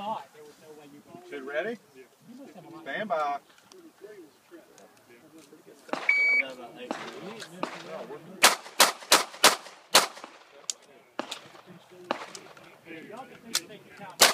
thought there was no way you could. Two ready? You. Stand by. Yeah.